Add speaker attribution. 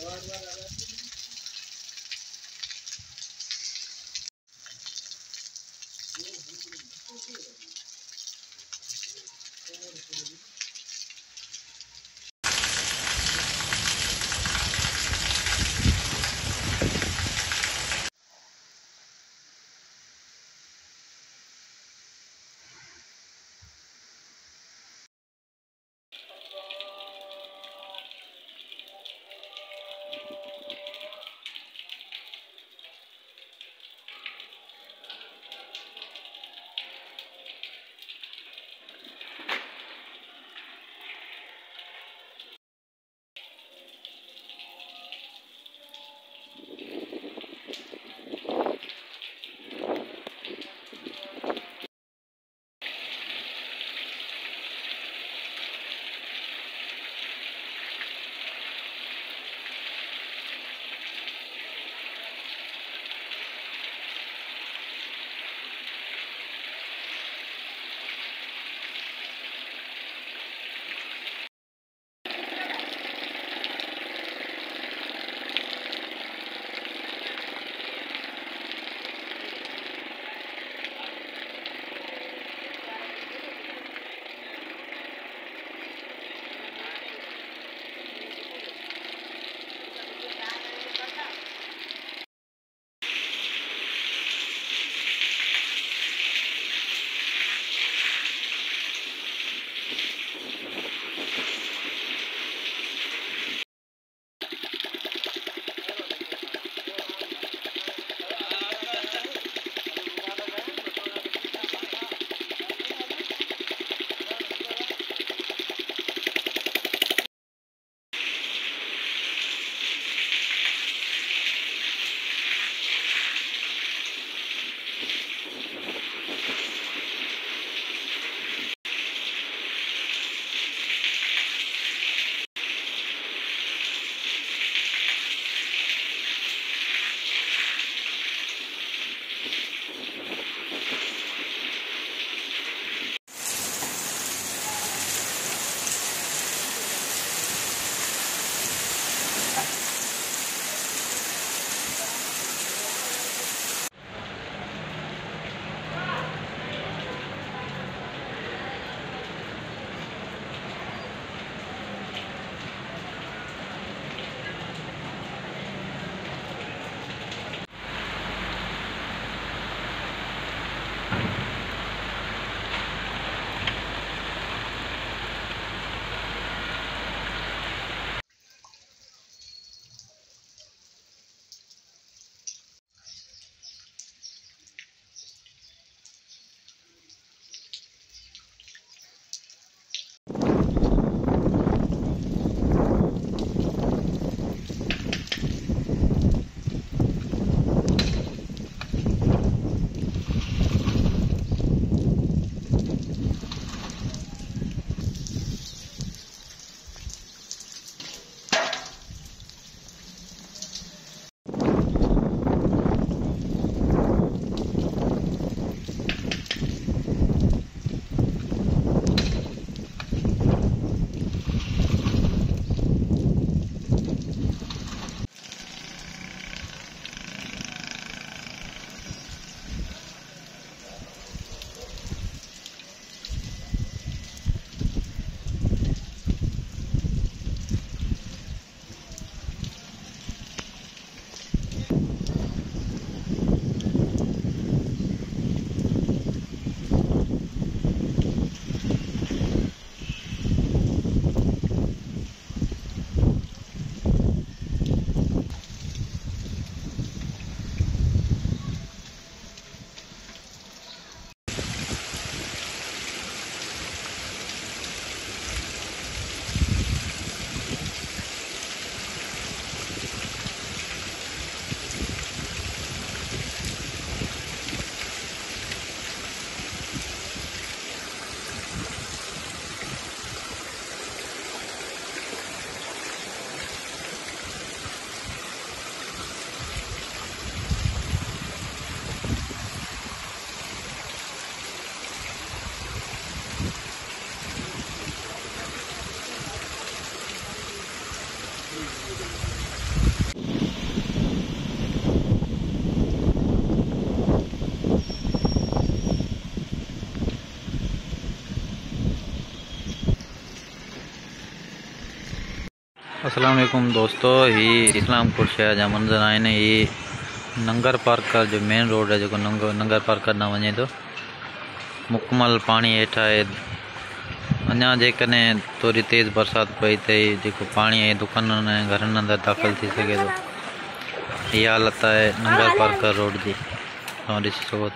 Speaker 1: बार बार आ रहा है असलम दोस्तों, ये इस्लामपुर शहर जा मंज़र आहिनि ये नंगर पार्क का जो मेन रोड है जो नंग, नंगर पार्क का ना वे तो मुकमल पानी हेठि है। अना जैसे थोड़ी तेज़ बरसात पई तो इहे जेको पाणी आहे दुकाननि ऐं घरनि दाख़िल थी सघे थो इहा हालति आहे नंगर पार्क का रोड की तव्हां ॾिसी सघो